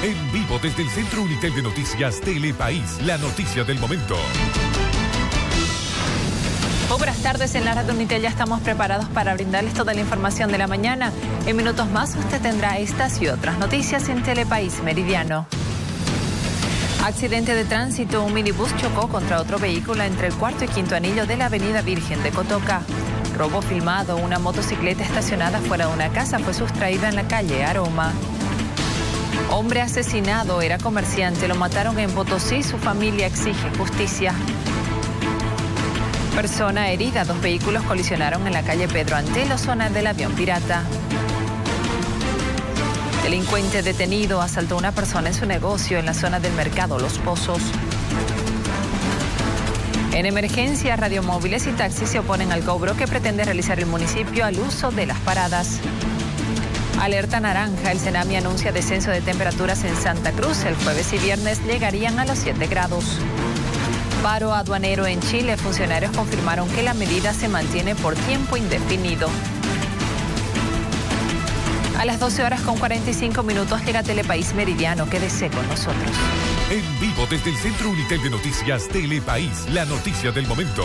En vivo desde el Centro Unitel de Noticias Telepaís, la noticia del momento. Muy buenas tardes, en la Radio Unitel ya estamos preparados para brindarles toda la información de la mañana. En minutos más usted tendrá estas y otras noticias en Telepaís Meridiano. Accidente de tránsito, un minibús chocó contra otro vehículo entre el cuarto y quinto anillo de la avenida Virgen de Cotoca. Robo filmado, una motocicleta estacionada fuera de una casa fue sustraída en la calle Aroma. Hombre asesinado, era comerciante, lo mataron en Potosí, su familia exige justicia. Persona herida, dos vehículos colisionaron en la calle Pedro Antelo, zona del avión pirata. Delincuente detenido asaltó a una persona en su negocio en la zona del mercado Los Pozos. En emergencia, radiomóviles y taxis se oponen al cobro que pretende realizar el municipio al uso de las paradas. Alerta naranja, el Senami anuncia descenso de temperaturas en Santa Cruz. El jueves y viernes llegarían a los 7 grados. Paro aduanero en Chile, funcionarios confirmaron que la medida se mantiene por tiempo indefinido. A las 12 horas con 45 minutos llega Telepaís Meridiano. Quédese con nosotros. En vivo desde el Centro Unitel de Noticias Telepaís, la noticia del momento.